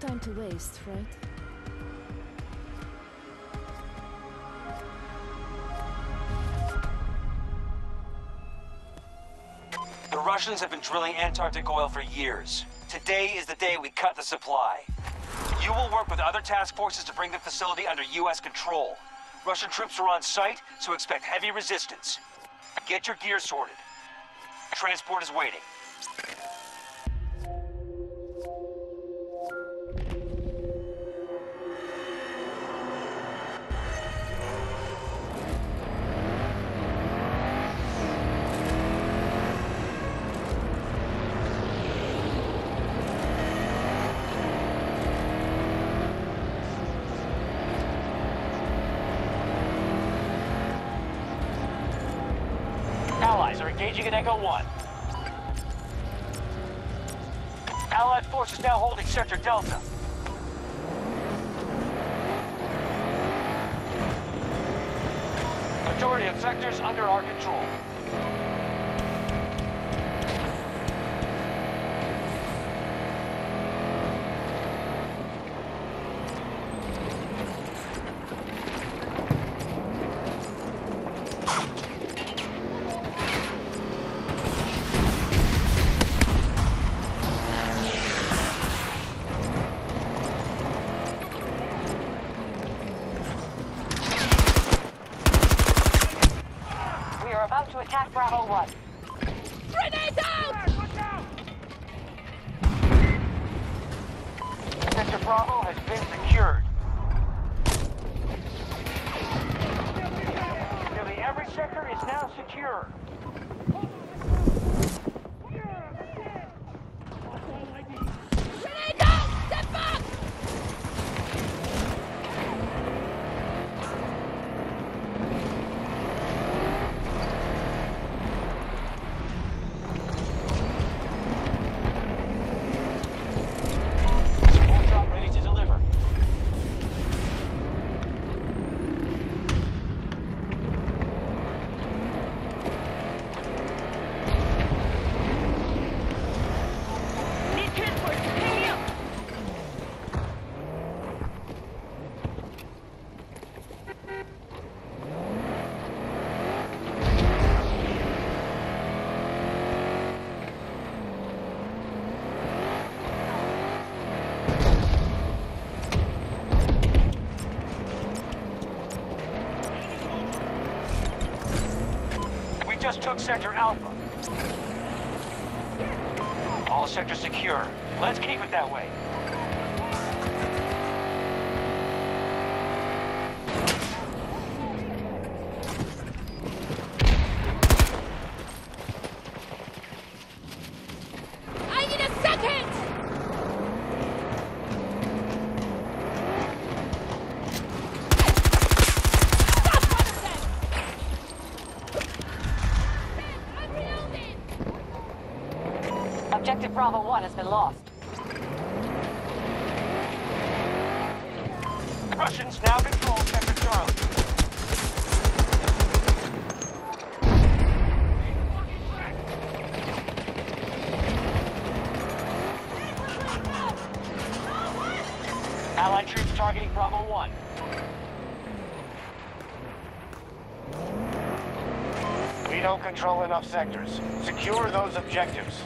Time to waste, right? The Russians have been drilling Antarctic oil for years. Today is the day we cut the supply. You will work with other task forces to bring the facility under U.S. control. Russian troops are on site, so expect heavy resistance. Get your gear sorted. Transport is waiting. Are engaging at Echo 1. Allied forces now holding Sector Delta. Majority of sectors under our control. Attack Bravo 1. Grenade out! Sector Bravo has been secured. Nearly every sector is now secure. Just took Sector Alpha. All sectors secure. Let's keep it that way. Objective Bravo 1 has been lost. Russians now control Sector Charlie. Allied troops targeting Bravo 1. We don't control enough sectors. Secure those objectives.